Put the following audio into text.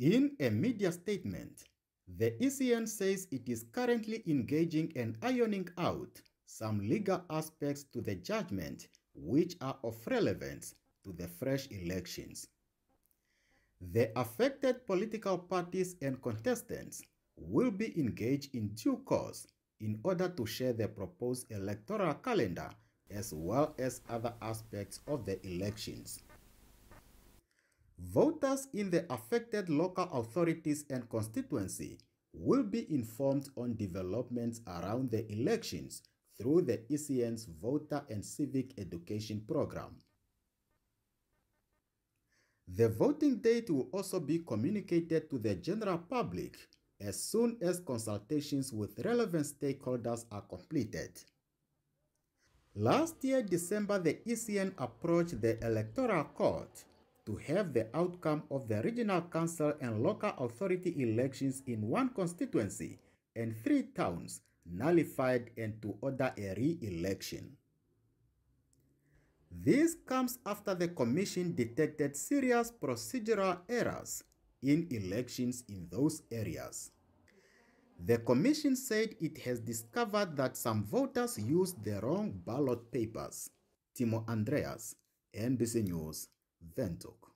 In a media statement, the ECN says it is currently engaging in ironing out some legal aspects to the judgment which are of relevance to the fresh elections. The affected political parties and contestants will be engaged in due course in order to share the proposed electoral calendar as well as other aspects of the elections. Voters in the affected local authorities and constituency will be informed on developments around the elections through the ECN's Voter and Civic Education Program. The voting date will also be communicated to the general public as soon as consultations with relevant stakeholders are completed. Last year, December, the ECN approached the Electoral Court to have the outcome of the regional council and local authority elections in one constituency and three towns nullified and to order a re-election. This comes after the Commission detected serious procedural errors in elections in those areas. The Commission said it has discovered that some voters used the wrong ballot papers. Timo Andreas, NBC News, went ook.